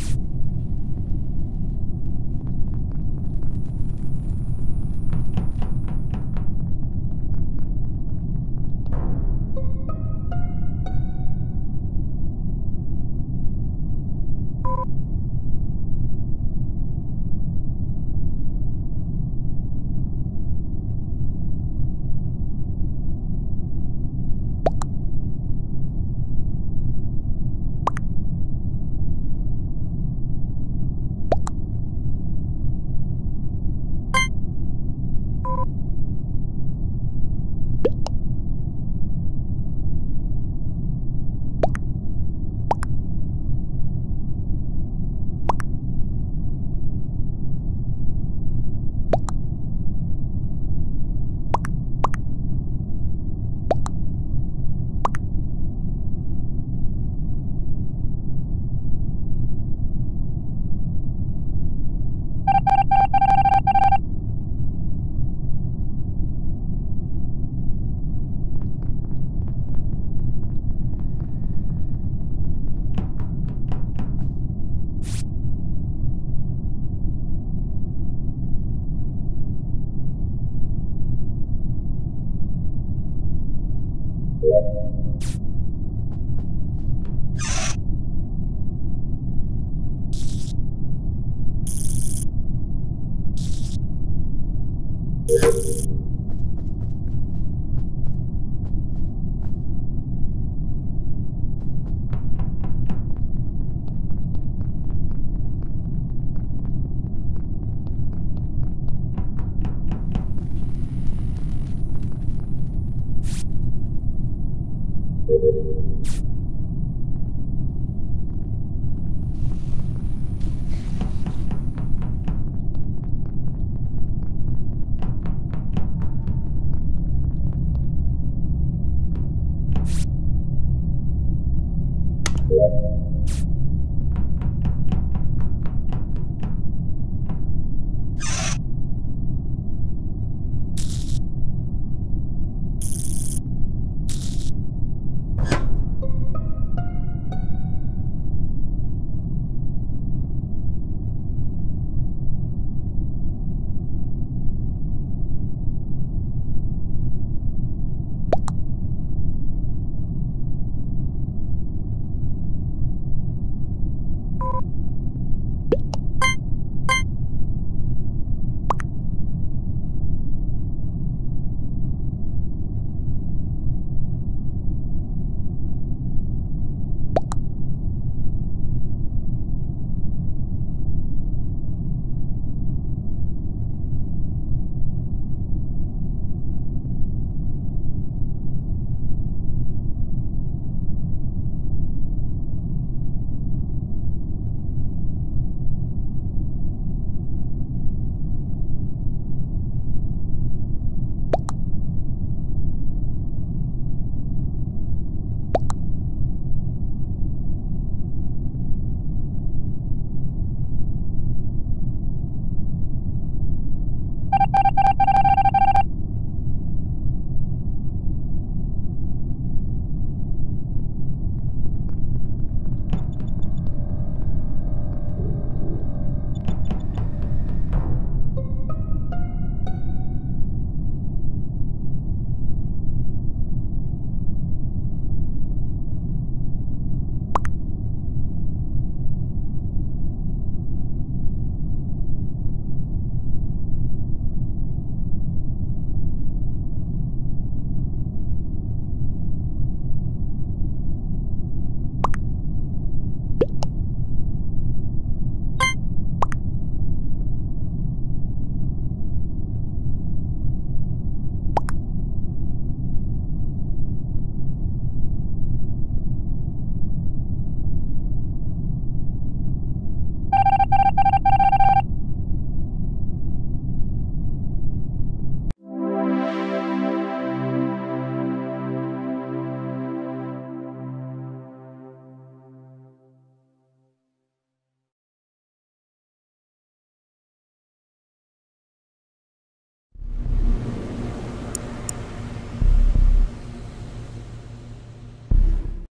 you you